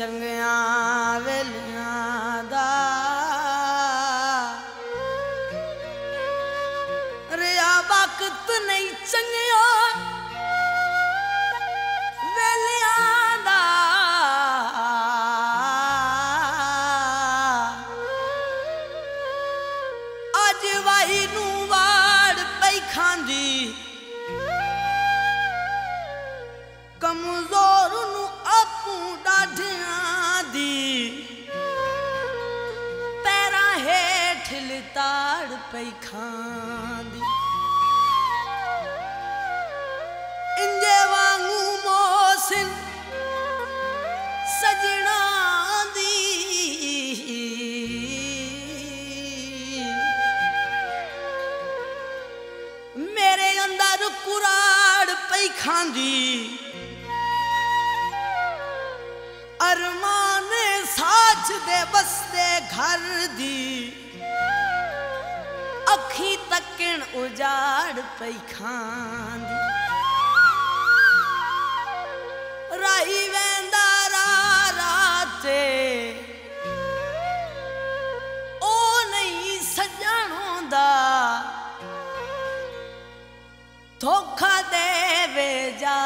ਚੰਗਿਆਂ ਵੇਲਿਆਂ ਦਾ ਰਿਆ ਵਕਤ ਨਹੀਂ ਚੰਗਿਆਂ ਲਿਤਾੜ ਪਈ ਖਾਂਦੀ ਇੰਜੇ ਵਾਂਗੂ ਮੋਸਿਨ ਸਜਣਾ ਦੀ। ਮੇਰੇ ਅੰਦਰ ਕੁਰਾੜ ਪਈ ਖਾਂਦੀ ਅਰਮਾਨ ਸਾਚ ਦੇ ਬਸਦੇ ਘਰ ਦੀ। اکي تڪ اجاڙ پئي خان رهي ويندا ان سڄڻ هوندا ڌوکا ديجا